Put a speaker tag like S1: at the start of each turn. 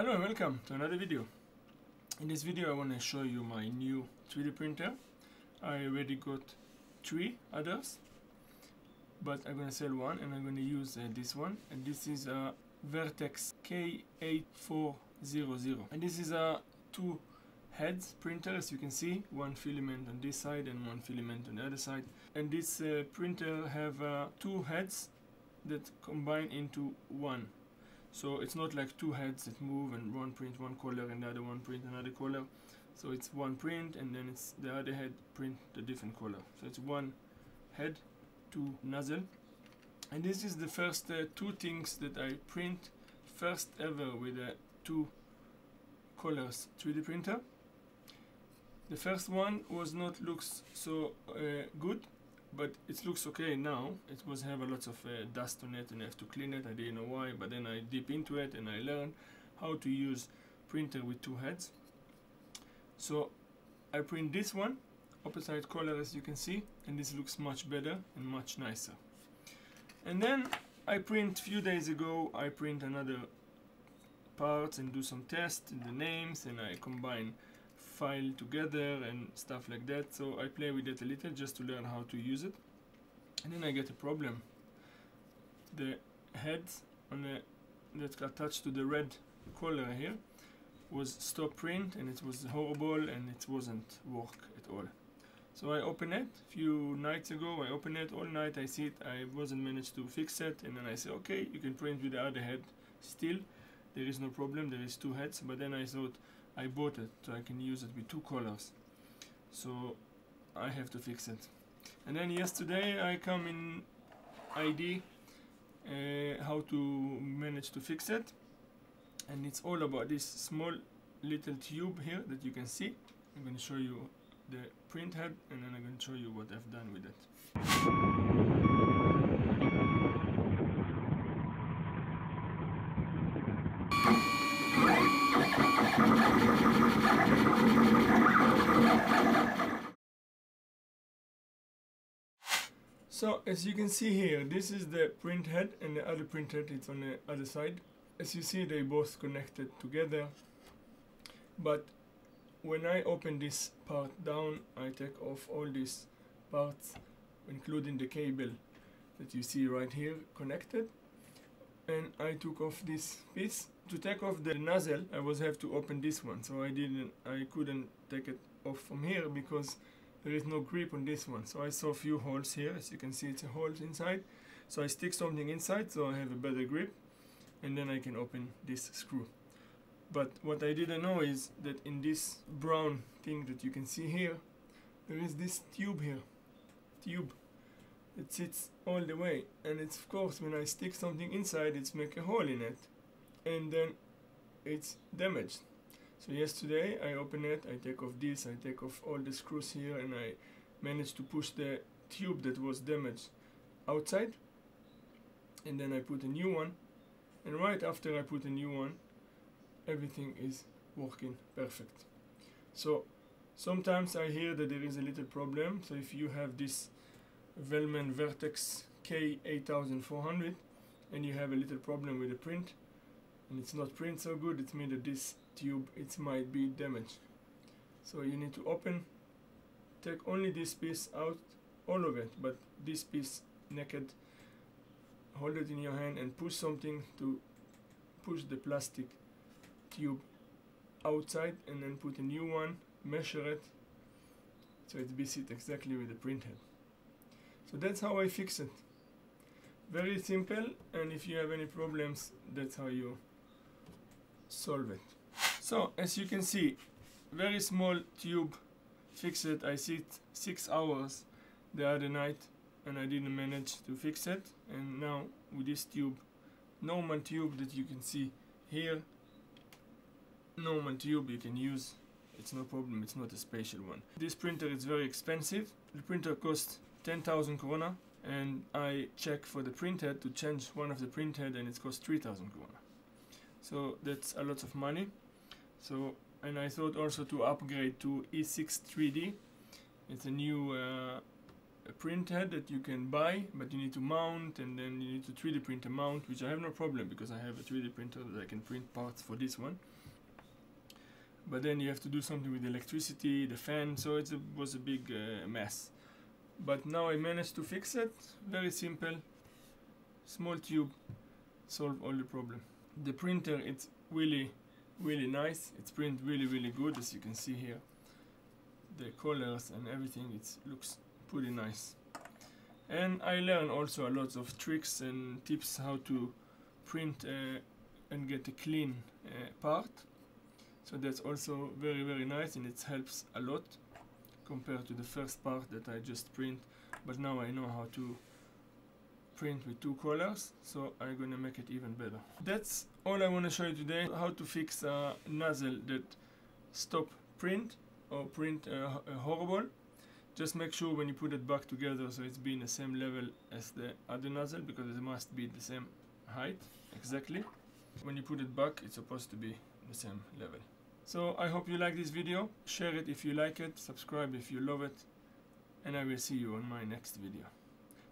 S1: Hello and welcome to another video. In this video I want to show you my new 3D printer. I already got three others but I'm gonna sell one and I'm gonna use uh, this one. And this is a Vertex K8400 and this is a two heads printer as you can see. One filament on this side and one filament on the other side. And this uh, printer have uh, two heads that combine into one so it's not like two heads that move and one print one color and the other one print another color. So it's one print and then it's the other head print the different color. So it's one head two nozzle. And this is the first uh, two things that I print first ever with a two colors 3D printer. The first one was not looks so uh, good but it looks okay now. It was have a lot of uh, dust on it and I have to clean it. I didn't know why but then I dip into it and I learned how to use printer with two heads. So I print this one opposite color as you can see and this looks much better and much nicer. And then I print few days ago I print another parts and do some tests in the names and I combine file together and stuff like that. So I play with it a little just to learn how to use it. And then I get a problem. The heads on the that attached to the red color here was stop print and it was horrible and it wasn't work at all. So I open it. A few nights ago I open it. All night I see it. I wasn't managed to fix it. And then I say okay you can print with the other head still. There is no problem. There is two heads. But then I thought I bought it so I can use it with two colors. So I have to fix it. And then yesterday I come in ID uh, how to manage to fix it. And it's all about this small little tube here that you can see. I'm going to show you the print head and then I'm going to show you what I've done with it So as you can see here, this is the print head and the other print head is on the other side. As you see, they both connected together. But when I open this part down, I take off all these parts, including the cable that you see right here connected. And I took off this piece. To take off the nozzle, I was have to open this one. So I didn't, I couldn't take it off from here because there is no grip on this one. So I saw a few holes here. As you can see it's a hole inside. So I stick something inside so I have a better grip and then I can open this screw. But what I didn't know is that in this brown thing that you can see here there is this tube here tube it sits all the way. And it's of course when I stick something inside it's make a hole in it. And then it's damaged so yesterday I open it, I take off this, I take off all the screws here and I managed to push the tube that was damaged outside. And then I put a new one. And right after I put a new one everything is working perfect. So sometimes I hear that there is a little problem. So if you have this Velleman Vertex K8400 and you have a little problem with the print and it's not print so good it means that this tube it might be damaged. So you need to open take only this piece out all of it but this piece naked hold it in your hand and push something to push the plastic tube outside and then put a new one measure it so it be sit exactly with the print head so that's how I fix it. Very simple and if you have any problems that's how you solve it so as you can see very small tube fix it. I sit six hours the other night and I didn't manage to fix it. And now with this tube normal tube that you can see here normal tube you can use. It's no problem. It's not a special one. This printer is very expensive. The printer costs 10,000 krona and I check for the printhead to change one of the printhead and it costs 3,000 krona. So that's a lot of money so and I thought also to upgrade to E6 3D it's a new uh, a print head that you can buy, but you need to mount and then you need to 3D print a mount, which I have no problem because I have a 3D printer that I can print parts for this one. But then you have to do something with the electricity, the fan, so it was a big uh, mess. But now I managed to fix it. Very simple. Small tube, solve all the problem. The printer, it's really, really nice. It's print really, really good, as you can see here. The colors and everything it looks pretty nice. And I learned also a lot of tricks and tips how to print uh, and get a clean uh, part. So that's also very very nice and it helps a lot compared to the first part that I just print. But now I know how to print with two colors so I'm gonna make it even better. That's all I want to show you today how to fix a nozzle that stop print or print uh, horrible. Just make sure when you put it back together so it's being the same level as the other nozzle because it must be the same height exactly. When you put it back it's supposed to be the same level. So I hope you like this video. Share it if you like it. Subscribe if you love it. And I will see you on my next video